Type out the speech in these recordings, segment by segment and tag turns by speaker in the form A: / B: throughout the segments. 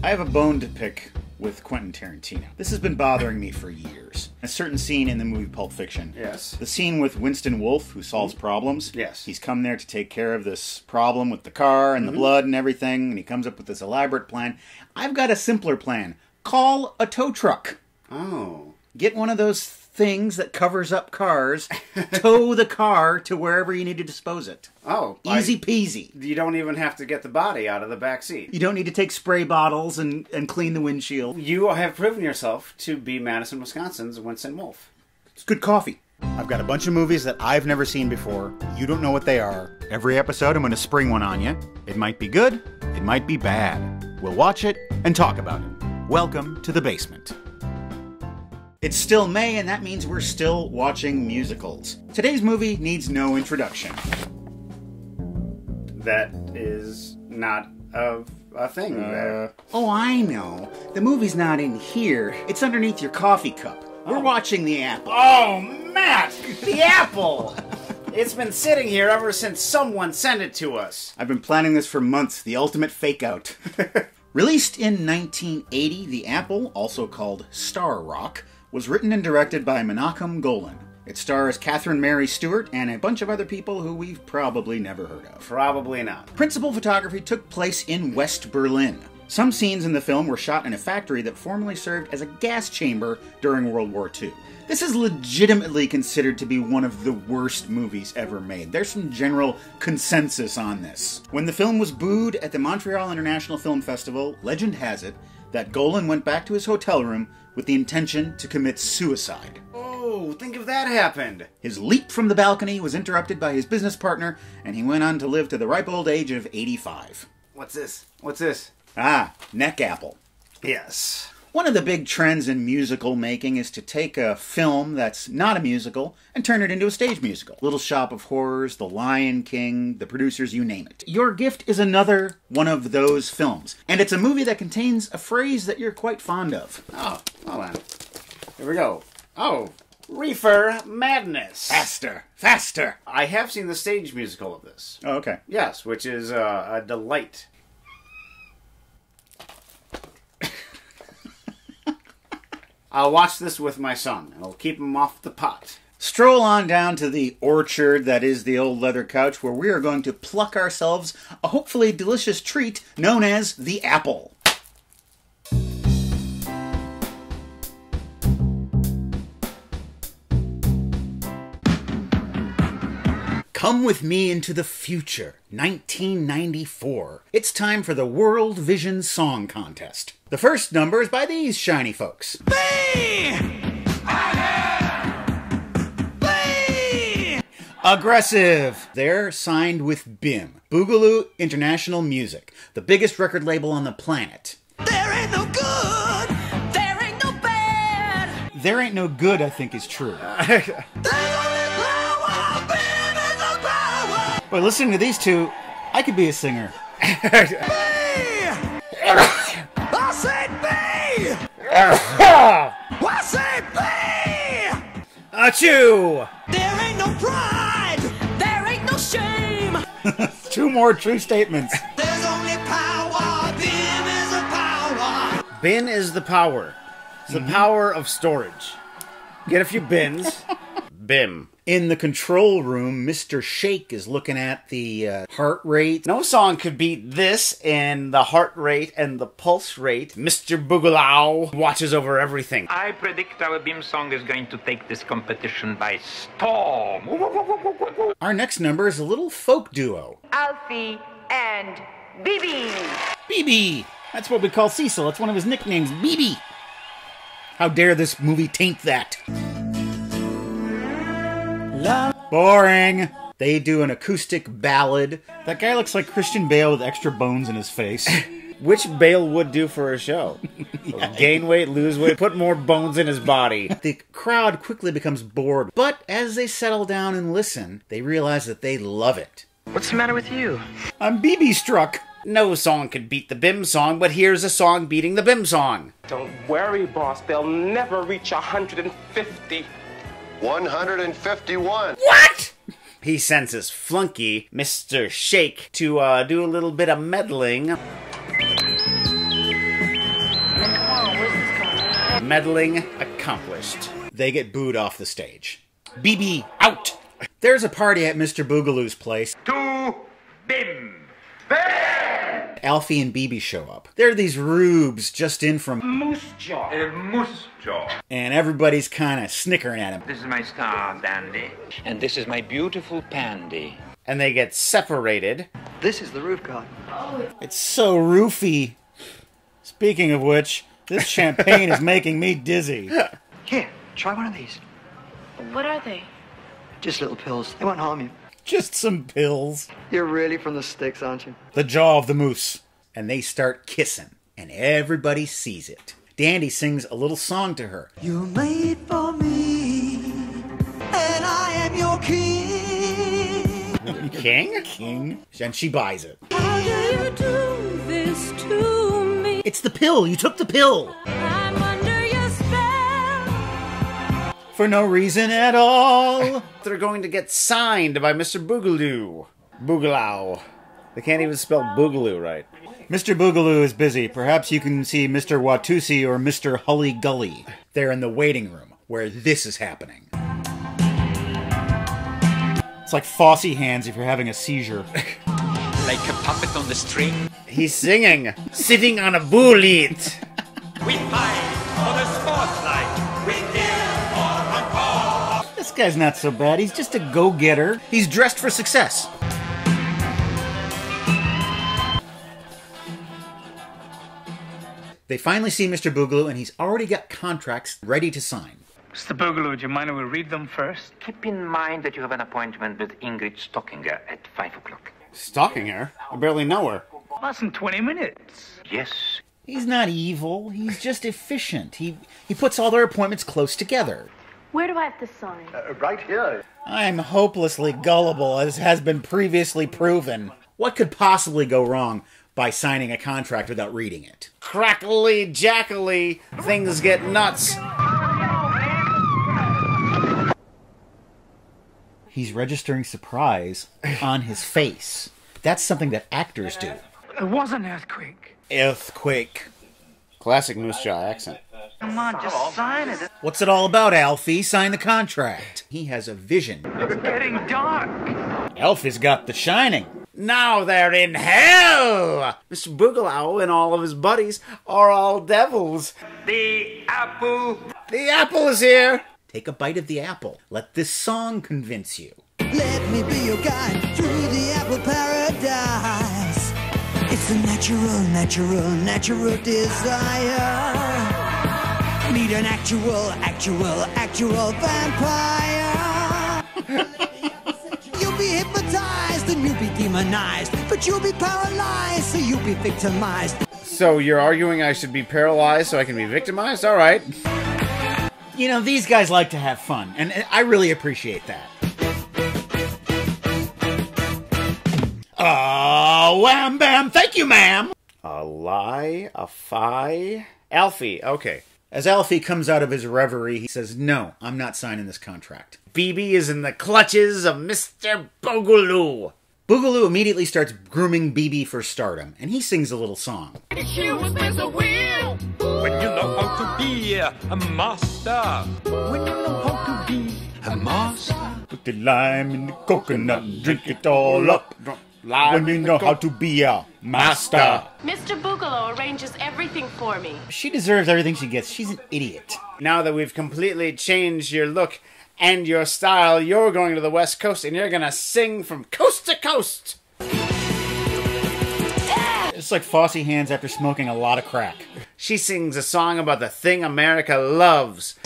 A: I have a bone to pick with Quentin Tarantino. This has been bothering me for years. A certain scene in the movie Pulp Fiction.
B: Yes.
A: The scene with Winston Wolfe, who solves mm-hmm. problems.
B: Yes.
A: He's come there to take care of this problem with the car and the mm-hmm. blood and everything, and he comes up with this elaborate plan. I've got a simpler plan. Call a tow truck.
B: Oh.
A: Get one of those things that covers up cars, tow the car to wherever you need to dispose it.
B: Oh. I-
A: Easy peasy.
B: you don't even have to get the body out of the back seat.
A: You don't need to take spray bottles and, and clean the windshield.
B: You have proven yourself to be Madison, Wisconsin's Winston Wolfe.
A: It's good coffee. I've got a bunch of movies that I've never seen before. You don't know what they are. Every episode, I'm going to spring one on you. It might be good, it might be bad. We'll watch it and talk about it. Welcome to the basement. It's still May, and that means we're still watching musicals. Today's movie needs no introduction.
B: That is not a, a thing uh, there.
A: Oh, I know. The movie's not in here, it's underneath your coffee cup. We're oh. watching The Apple.
B: Oh, Matt! The apple! it's been sitting here ever since someone sent it to us.
A: I've been planning this for months, the ultimate fake out. Released in 1980, The Apple, also called Star Rock, was written and directed by Menachem Golan. It stars Catherine Mary Stewart and a bunch of other people who we've probably never heard of.
B: Probably not.
A: Principal photography took place in West Berlin. Some scenes in the film were shot in a factory that formerly served as a gas chamber during World War II. This is legitimately considered to be one of the worst movies ever made. There's some general consensus on this. When the film was booed at the Montreal International Film Festival, legend has it that Golan went back to his hotel room with the intention to commit suicide.
B: Oh, think if that happened.
A: His leap from the balcony was interrupted by his business partner, and he went on to live to the ripe old age of 85.
B: What's this? What's this?
A: Ah, neck apple.
B: Yes.
A: One of the big trends in musical making is to take a film that's not a musical and turn it into a stage musical. Little Shop of Horrors, The Lion King, The Producers, you name it. Your Gift is another one of those films, and it's a movie that contains a phrase that you're quite fond of.
B: Oh, hold on. Here we go. Oh, Reefer Madness.
A: Faster, faster.
B: I have seen the stage musical of this.
A: Oh, okay.
B: Yes, which is uh, a delight. I'll watch this with my son. And it'll keep him off the pot.
A: Stroll on down to the orchard that is the old leather couch where we are going to pluck ourselves a hopefully delicious treat known as the apple. Come with me into the future, 1994. It's time for the World Vision Song Contest. The first number is by these shiny folks. Aggressive. They're signed with BIM, Boogaloo International Music, the biggest record label on the planet.
C: There ain't no good, there ain't no bad.
A: There ain't no good, I think, is true.
C: There's only power, is power.
A: But listening to these two, I could be a singer.
C: I say B. I say B.
A: Achoo!
C: There ain't no pride, there ain't no shame.
A: Two more true statements.
C: There's only power, beam is the power.
B: Bin is the power. It's the mm-hmm. power of storage. Get a few bins. Bim.
A: In the control room, Mr. Shake is looking at the uh, heart rate.
B: No song could beat this and the heart rate and the pulse rate. Mr. Boogaloo watches over everything.
D: I predict our BIM song is going to take this competition by storm.
A: Our next number is a little folk duo.
E: Alfie and Bibi.
A: BB! That's what we call Cecil. That's one of his nicknames, BB. How dare this movie taint that? Boring. They do an acoustic ballad. That guy looks like Christian Bale with extra bones in his face.
B: Which Bale would do for a show? Gain weight, lose weight, put more bones in his body.
A: the crowd quickly becomes bored, but as they settle down and listen, they realize that they love it.
D: What's the matter with you?
A: I'm BB struck.
B: No song could beat the Bim song, but here's a song beating the Bim song.
F: Don't worry, boss. They'll never reach 150.
G: 151.
B: What? He sends his flunky, Mr. Shake, to uh, do a little bit of meddling. Meddling accomplished.
A: They get booed off the stage. BB, out! There's a party at Mr. Boogaloo's place.
D: To Bim! Bim!
A: Alfie and BB show up. They're these rubes just in from,
F: Moose jaw.
D: A moose jaw.
A: and everybody's kind of snickering at him.
D: This is my star, Dandy.
G: And this is my beautiful Pandy.
B: And they get separated.
H: This is the roof garden.
A: Oh, it's so roofy. Speaking of which, this champagne is making me dizzy.
H: Here, try one of these.
E: What are they?
H: Just little pills. They won't harm you.
A: Just some pills.
H: You're really from the sticks, aren't you?
A: The jaw of the moose. And they start kissing, and everybody sees it. Dandy sings a little song to her.
C: You're made for me, and I am your king.
B: King?
A: King. And she buys it.
I: How do you do this to me?
A: It's the pill. You took the pill. For no reason at all.
B: They're going to get signed by Mr. Boogaloo. Boogaloo. They can't even spell Boogaloo right.
A: Mr. Boogaloo is busy. Perhaps you can see Mr. Watusi or Mr. Hully Gully. They're in the waiting room where this is happening. It's like Fosse hands if you're having a seizure.
G: Like a puppet on the string.
B: He's singing, sitting on a bullet.
C: We fight
A: guy's not so bad. He's just a go getter. He's dressed for success. They finally see Mr. Boogaloo, and he's already got contracts ready to sign.
J: Mr. Boogaloo, do you mind if we read them first?
D: Keep in mind that you have an appointment with Ingrid Stockinger at 5 o'clock.
B: Stockinger? I barely know her.
J: Less than 20 minutes.
D: Yes.
A: He's not evil. He's just efficient. He he puts all their appointments close together.
E: Where do I have to sign?
H: Uh, right here.
A: I'm hopelessly gullible, as has been previously proven. What could possibly go wrong by signing a contract without reading it?
B: Crackly jackally, things get nuts.
A: He's registering surprise on his face. That's something that actors do.
J: It was an earthquake.
A: Earthquake.
B: Classic Moose Jaw accent.
J: Come on, just sign it.
A: What's it all about, Alfie? Sign the contract. He has a vision.
J: It's getting dark.
A: Alfie's got the shining.
B: Now they're in hell! Mr. Boogaloo and all of his buddies are all devils.
D: The apple.
B: The apple is here!
A: Take a bite of the apple. Let this song convince you.
C: Let me be your guide through the apple paradise. It's a natural, natural, natural desire. Meet an actual, actual, actual vampire. you'll be hypnotized and you'll be demonized, but you'll be paralyzed, so you'll be victimized.
B: So you're arguing I should be paralyzed so I can be victimized? Alright.
A: You know, these guys like to have fun, and and I really appreciate that. Oh, wham bam. Thank you, ma'am.
B: A lie? A fi? Alfie, okay.
A: As Alfie comes out of his reverie, he says, No, I'm not signing this contract.
B: BB is in the clutches of Mr. Boogaloo.
A: Boogaloo immediately starts grooming BB for stardom, and he sings a little song.
C: When you know how to be a master. When you know how to be a master.
A: Put the lime in the coconut drink it all up. When you know how to be a master.
E: Mr. Boogaloo arranges everything for me.
A: She deserves everything she gets. She's an idiot.
B: Now that we've completely changed your look and your style, you're going to the West Coast and you're gonna sing from coast to coast.
A: It's like Fosse hands after smoking a lot of crack.
B: She sings a song about the thing America loves.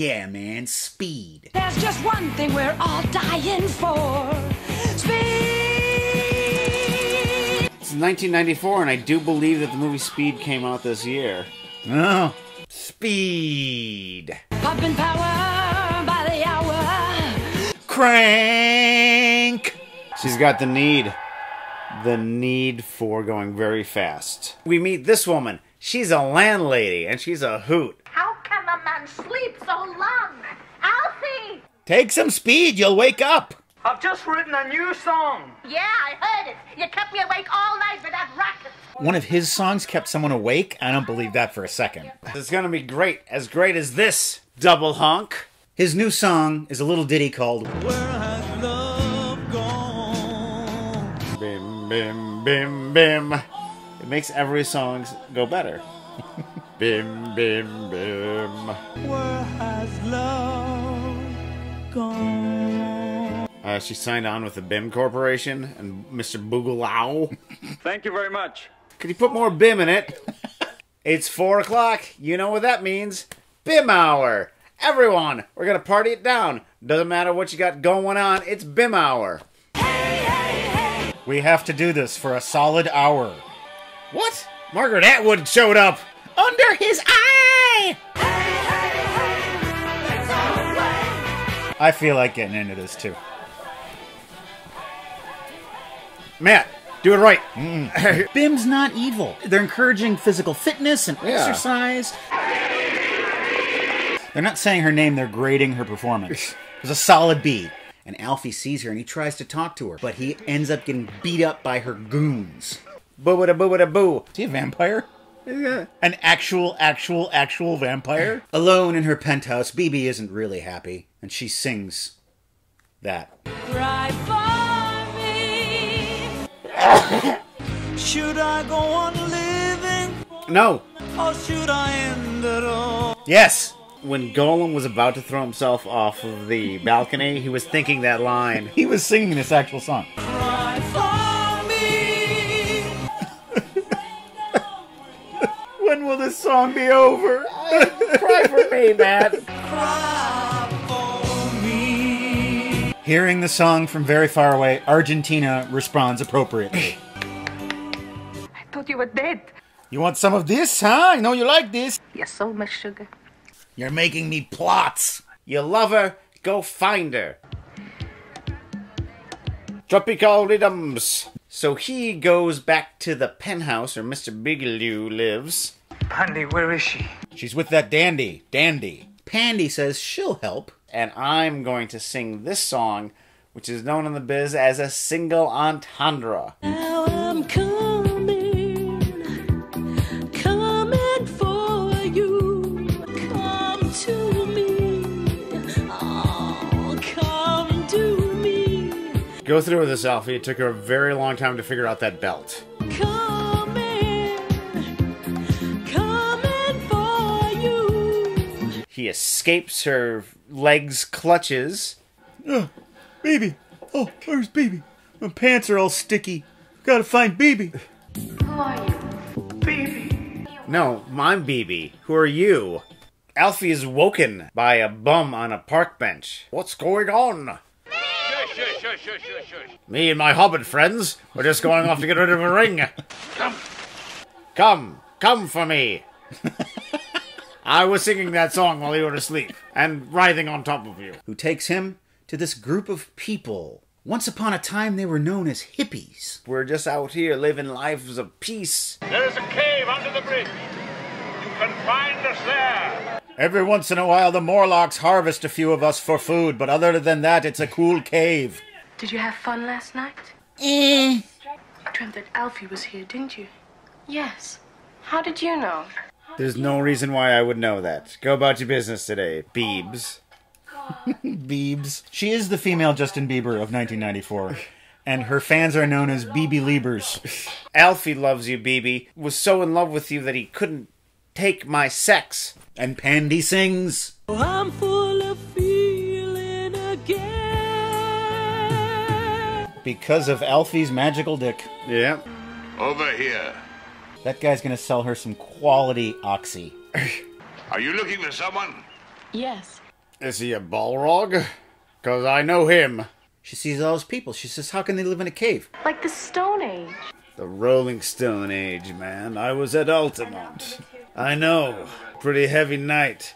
A: Yeah, man, speed.
I: There's just one thing we're all dying for. Speed.
B: It's 1994, and I do believe that the movie Speed came out this year.
A: Oh,
B: Speed.
I: Pumping power by the hour.
A: crank!
B: She's got the need. The need for going very fast. We meet this woman. She's a landlady, and she's a hoot.
E: How can a man sleep so long? Alfie!
A: Take some speed, you'll wake up.
J: I've just written a new song.
K: Yeah, I heard it. You kept me awake all night with that racket.
A: One of his songs kept someone awake? I don't believe that for a second.
B: It's gonna be great. As great as this double honk.
A: His new song is a little ditty called
B: Bim, bim, bim, bim. It makes every song go better. bim, bim, bim.
C: Where has love gone?
B: Uh, she signed on with the BIM Corporation and Mr. Boogaloo.
J: Thank you very much.
B: Could you put more BIM in it? it's four o'clock. You know what that means. BIM hour. Everyone, we're gonna party it down. Doesn't matter what you got going on, it's BIM hour.
A: We have to do this for a solid hour.
B: What? Margaret Atwood showed up.
A: Under his eye! I feel like getting into this too.
B: Matt, do it right.
A: BIM's not evil. They're encouraging physical fitness and
B: Yeah.
A: exercise. They're not saying her name, they're grading her performance. It was a solid B. And Alfie sees her and he tries to talk to her, but he ends up getting beat up by her goons.
B: Boo da boo da boo.
A: Is he a vampire? An actual, actual, actual vampire? Alone in her penthouse, BB isn't really happy, and she sings that.
I: Cry for me.
C: Should I go on living
B: No.
C: or should I end it all?
A: Yes!
B: When Golan was about to throw himself off of the balcony, he was thinking that line.
A: He was singing this actual song. When will this song be over?
B: Cry for me, Matt.
C: Cry for me.
A: Hearing the song from very far away, Argentina responds appropriately.
E: I thought you were dead.
A: You want some of this, huh? I know you like this.
E: You're so much sugar.
A: You're making me plots.
B: You love her, go find her. Tropical rhythms. So he goes back to the penthouse where Mr. Bigelow lives.
J: Pandy, where is she?
A: She's with that dandy. Dandy. Pandy says she'll help.
B: And I'm going to sing this song, which is known in the biz as a single entendre.
I: Now I'm coming, coming for you. Come to me, oh, come to me.
B: Go through with this, Alfie. It took her a very long time to figure out that belt. He escapes her legs' clutches.
A: Baby. Oh, where's Baby? My pants are all sticky. Gotta find Baby.
E: Who are you? Baby.
B: No, I'm BB. Who are you? Alfie is woken by a bum on a park bench. What's going on? Me and my hobbit friends were just going off to get rid of a ring. Come. Come. Come for me. I was singing that song while you were asleep and writhing on top of you.
A: Who takes him to this group of people. Once upon a time, they were known as hippies.
B: We're just out here living lives of peace.
L: There is a cave under the bridge. You can find us there.
A: Every once in a while, the Morlocks harvest a few of us for food, but other than that, it's a cool cave.
E: Did you have fun last night?
A: Eh.
E: You dreamt that Alfie was here, didn't you? Yes. How did you know?
B: There's no reason why I would know that. Go about your business today, Beebs.
A: Biebs. She is the female Justin Bieber of 1994, and her fans are known as BB Liebers.
B: Alfie loves you, BB. Was so in love with you that he couldn't take my sex.
A: And Pandy sings.
I: I'm full of feeling again.
A: Because of Alfie's magical dick.
B: Yeah.
L: Over here.
A: That guy's gonna sell her some quality oxy.
L: Are you looking for someone?
E: Yes.
B: Is he a Balrog? Cause I know him.
A: She sees all those people. She says, How can they live in a cave?
E: Like the Stone Age.
B: The Rolling Stone Age, man. I was at Altamont. I know. Pretty heavy night.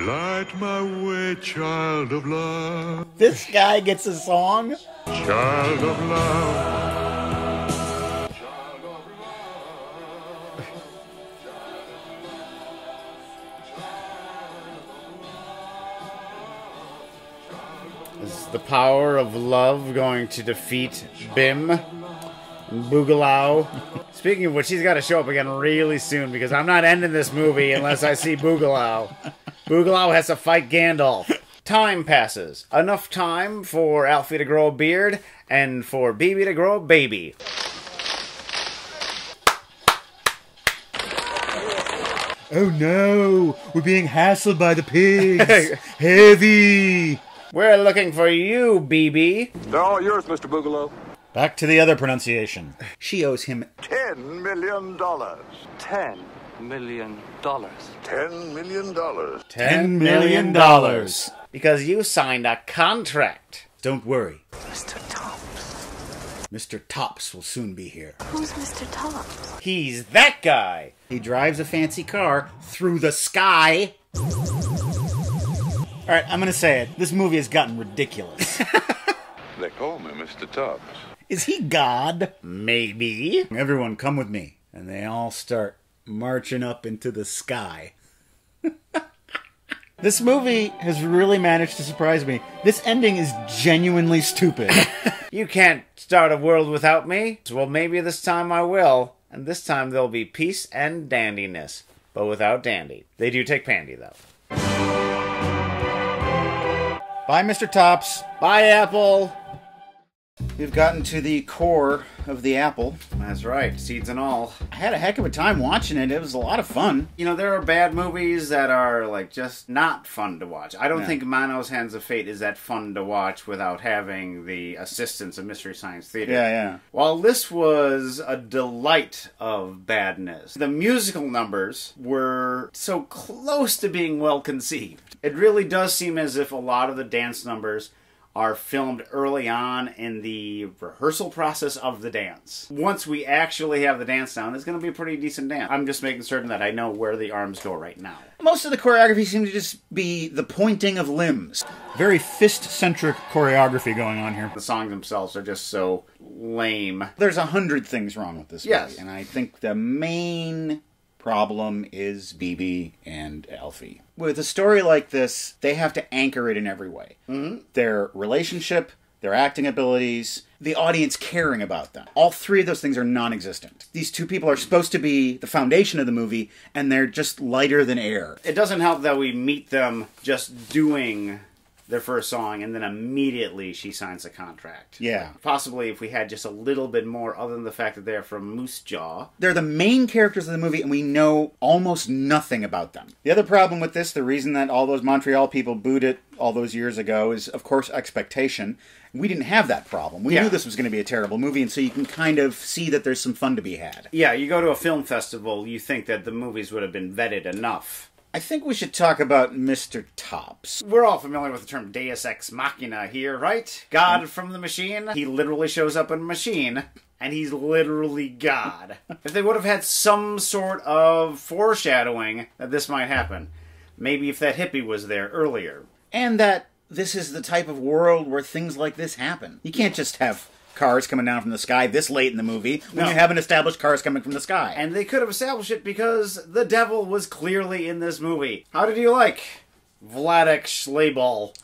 L: Light my way, child of love.
A: This guy gets a song?
L: Child of love.
B: The power of love going to defeat Bim and Boogaloo? Speaking of which, he's got to show up again really soon because I'm not ending this movie unless I see Boogaloo. Boogaloo has to fight Gandalf. Time passes. Enough time for Alfie to grow a beard and for BB to grow a baby.
A: Oh no, we're being hassled by the pigs. Heavy.
B: We're looking for you, BB.
L: They're all yours, Mr. Boogaloo.
A: Back to the other pronunciation. She owes him
L: Ten million dollars.
J: Ten million dollars.
L: Ten million dollars.
A: ten million dollars.
B: Because you signed a contract.
A: Don't worry,
E: Mr. Tops.
A: Mr. Tops will soon be here.
E: Who's Mr. Tops?
B: He's that guy.
A: He drives a fancy car through the sky. All right, I'm gonna say it. This movie has gotten ridiculous.
L: They call me Mr. Tubbs.
A: Is he God?
B: Maybe.
A: Everyone, come with me. And they all start marching up into the sky. this movie has really managed to surprise me. This ending is genuinely stupid.
B: You can't start a world without me. Well, maybe this time I will. And this time there'll be peace and dandiness. But without Dandy. They do take Pandy, though.
A: Bye, Mr. Tops.
B: Bye, Apple.
A: We've gotten to the core of the apple.
B: That's right, seeds and all.
A: I had a heck of a time watching it. It was a lot of fun.
B: You know, there are bad movies that are, like, just not fun to watch. I don't
A: Yeah.
B: think Manos Hands of Fate is that fun to watch without having the assistance of Mystery Science Theater.
A: Yeah, yeah.
B: While this was a delight of badness, the musical numbers were so close to being well conceived. It really does seem as if a lot of the dance numbers are filmed early on in the rehearsal process of the dance. Once we actually have the dance down, it's going to be a pretty decent dance. I'm just making certain that I know where the arms go right now.
A: Most of the choreography seems to just be the pointing of limbs. Very fist centric choreography going on here.
B: The songs themselves are just so lame.
A: There's a hundred things wrong with this movie.
B: Yes.
A: And I think the main problem is BB and Alfie. With a story like this, they have to anchor it in every way. Mm-hmm. Their relationship, their acting abilities, the audience caring about them. All three of those things are non existent. These two people are supposed to be the foundation of the movie, and they're just lighter than air.
B: It doesn't help that we meet them just doing their first song and then immediately she signs a contract.
A: Yeah.
B: Possibly if we had just a little bit more, other than the fact that they're from Moose Jaw.
A: They're the main characters of the movie, and we know almost nothing about them. The other problem with this, the reason that all those Montreal people booed it all those years ago, is of course expectation. We didn't have that problem. We
B: Yeah.
A: knew this was going to be a terrible movie, and so you can kind of see that there's some fun to be had.
B: Yeah, you go to a film festival, you think that the movies would have been vetted enough.
A: I think we should talk about Mr. Tops.
B: We're all familiar with the term Deus Ex Machina here, right? God mm. from the machine. He literally shows up in a machine, and he's literally God. if they would have had some sort of foreshadowing that this might happen, maybe if that hippie was there earlier.
A: And that this is the type of world where things like this happen. You can't just have cars coming down from the sky this late in the movie when
B: No.
A: you haven't established cars coming from the sky.
B: And they could have established it because the devil was clearly in this movie. How did you like Vladek Sheybal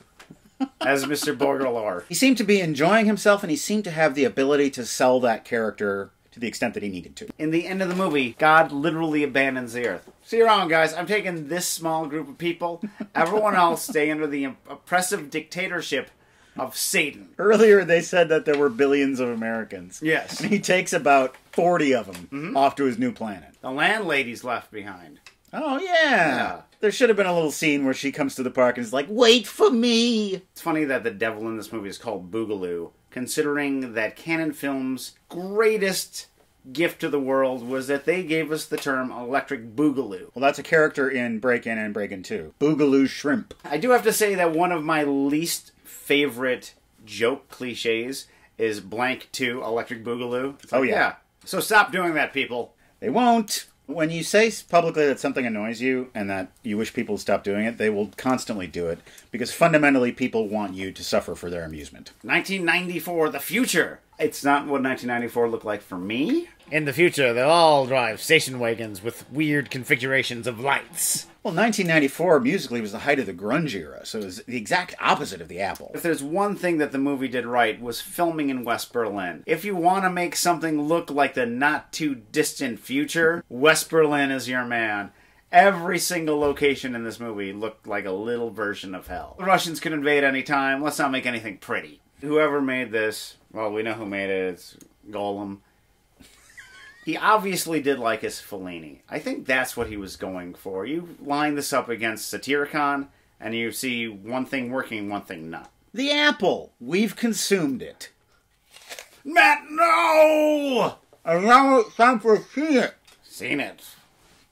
B: as Mr. Borgalor?
A: He seemed to be enjoying himself, and he seemed to have the ability to sell that character to the extent that he needed to.
B: In the end of the movie, God literally abandons the earth. See you around, guys. I'm taking this small group of people. Everyone else stay under the oppressive dictatorship of Satan.
A: Earlier, they said that there were billions of Americans.
B: Yes.
A: And he takes about 40 of them mm-hmm. off to his new planet.
B: The landlady's left behind.
A: Oh, yeah.
B: Yeah.
A: There should have been a little scene where she comes to the park and is like, wait for me.
B: It's funny that the devil in this movie is called Boogaloo, considering that Cannon Films' greatest gift to the world was that they gave us the term electric boogaloo.
A: Well, that's a character in Breakin' and Breakin' 2. Boogaloo Shrimp.
B: I do have to say that one of my least favorite joke cliches is blank 2 electric boogaloo. It's
A: Oh,
B: like,
A: yeah.
B: So stop doing that, people.
A: They won't. When you say publicly that something annoys you and that you wish people would stop doing it, they will constantly do it because fundamentally people want you to suffer for their amusement.
B: 1994, the future. It's not what 1994 looked like for me. In the future, they'll all drive station wagons with weird configurations of lights.
A: Well, 1994 musically was the height of the grunge era, so it was the exact opposite of the Apple.
B: If there's one thing that the movie did right was filming in West Berlin. If you want to make something look like the not too distant future, West Berlin is your man. Every single location in this movie looked like a little version of hell. The Russians could invade any time. Let's not make anything pretty. Whoever made this, well, we know who made it. It's Golan. He obviously did like his Fellini. I think that's what he was going for. You line this up against Satyricon, and you see one thing working, one thing not.
A: The Apple. We've consumed it.
B: Matt, no!
A: And now it's time for Seen It.
B: Seen it.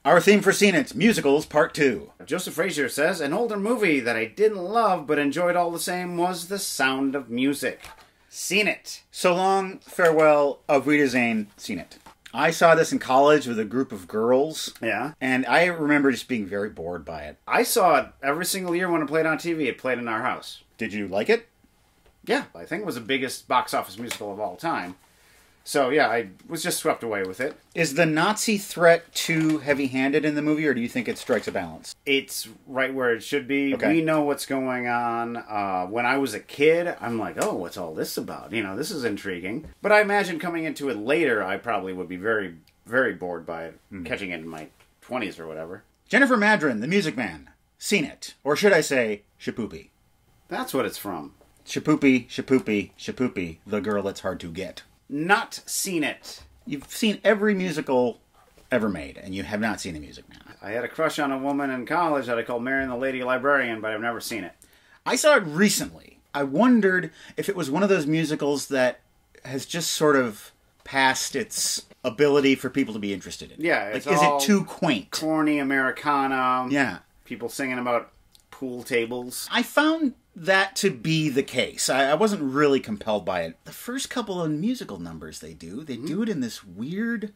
A: Our theme for Seen It, musicals, part two.
B: Joseph Frazier says an older movie that I didn't love but enjoyed all the same was The Sound of Music. Seen it.
A: So long, farewell, Auf Wiedersehen, Seen It. I saw this in college with a group of girls.
B: Yeah.
A: And I remember just being very bored by it.
B: I saw it every single year when it played on TV. It played in our house.
A: Did you like it?
B: Yeah, I think it was the biggest box office musical of all time. So yeah, I was just swept away with it.
A: Is the Nazi threat too heavy-handed in the movie, or do you think it strikes a balance?
B: It's right where it should be.
A: Okay.
B: We know what's going on. Uh, when I was a kid, I'm like, oh, what's all this about? You know, this is intriguing. But I imagine coming into it later, I probably would be very, very bored by it, catching it in my 20s or whatever.
A: Jennifer Madron, The Music Man, Seen It, or should I say, Shipoopi?
B: That's what it's from.
A: Shipoopi, Shipoopi, Shipoopi, the girl that's hard to get.
B: Not seen it.
A: You've seen every musical ever made, and you have not seen The Music Man.
B: I had a crush on a woman in college that I called Marion the Lady Librarian, but I've never seen it.
A: I saw it recently. I wondered if it was one of those musicals that has just sort of passed its ability for people to be interested in.
B: Yeah,
A: like is it too quaint?
B: Corny Americana.
A: Yeah.
B: People singing about pool tables.
A: I found that to be the case. I, I wasn't really compelled by it. The first couple of musical numbers they do, they hmm? do it in this weird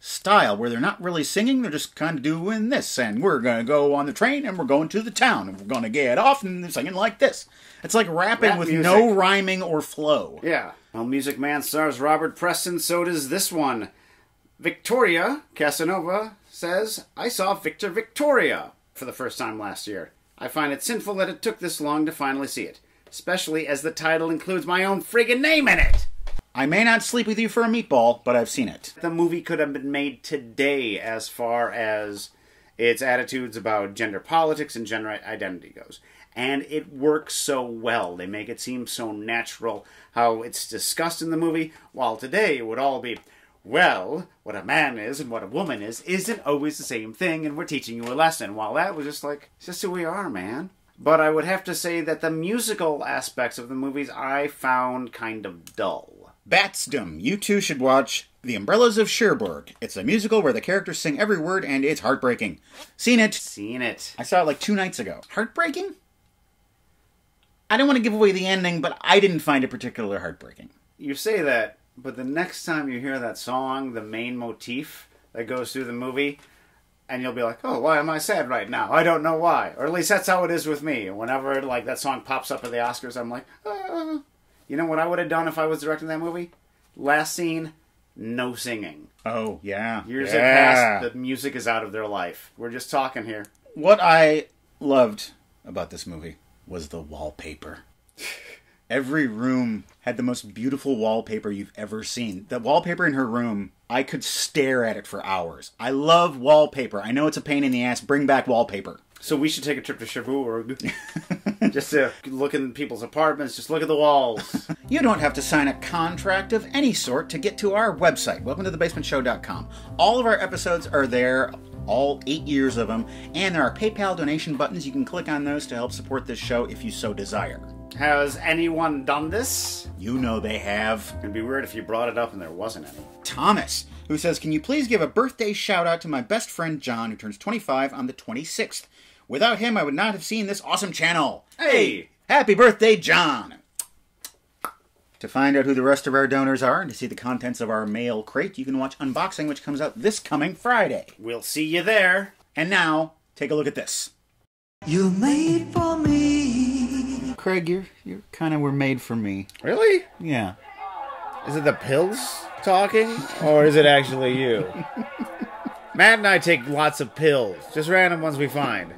A: style where they're not really singing, they're just kind of doing this. And we're going to go on the train and we're going to the town and we're going to get off and they're singing like this. It's like rapping
B: Rap
A: with
B: music.
A: no rhyming or flow.
B: Yeah. Well, Music Man stars Robert Preston, so does this one. Victoria Casanova says, I saw Victor Victoria for the first time last year. I find it sinful that it took this long to finally see it, especially as the title includes my own friggin' name in it.
A: I may not sleep with you for a meatball, but I've seen it.
B: The movie could have been made today as far as its attitudes about gender politics and gender identity goes. And it works so well. They make it seem so natural how it's discussed in the movie, while today it would all be, well, what a man is and what a woman is isn't always the same thing, and we're teaching you a lesson. While that was just like, it's just who we are, man. But I would have to say that the musical aspects of the movies I found kind of dull.
A: Batsdom, you two should watch The Umbrellas of Cherbourg. It's a musical where the characters sing every word and it's heartbreaking. Seen it.
B: Seen it.
A: I saw it like two nights ago. Heartbreaking? I don't want to give away the ending, but I didn't find it particularly heartbreaking.
B: You say that, but the next time you hear that song, the main motif that goes through the movie, and you'll be like, "Oh, why am I sad right now? I don't know why." Or at least that's how it is with me. Whenever like that song pops up at the Oscars, I'm like, ah. "You know what I would have done if I was directing that movie? Last scene, no singing.
A: Oh, yeah.
B: Years
A: yeah.
B: have passed. The music is out of their life. We're just talking here.
A: What I loved about this movie was the wallpaper. Every room had the most beautiful wallpaper you've ever seen. The wallpaper in her room, I could stare at it for hours. I love wallpaper. I know it's a pain in the ass. Bring back wallpaper.
B: So we should take a trip to Cherbourg just to look in people's apartments, just look at the walls.
A: You don't have to sign a contract of any sort to get to our website, welcome to thebasementshow.com. All of our episodes are there, all eight years of them, and there are PayPal donation buttons. You can click on those to help support this show if you so desire.
B: Has anyone done this?
A: You know they have.
B: It'd be weird if you brought it up and there wasn't any.
A: Thomas, who says, Can you please give a birthday shout out to my best friend John, who turns 25 on the 26th? Without him, I would not have seen this awesome channel.
B: Hey!
A: Happy birthday, John! To find out who the rest of our donors are and to see the contents of our mail crate, you can watch Unboxing, which comes out this coming Friday.
B: We'll see you there.
A: And now, take a look at this.
C: You made for me.
A: Craig, you're, you're kind of were made for me.
B: Really?
A: Yeah.
B: Is it the pills talking, or is it actually you? Matt and I take lots of pills, just random ones we find.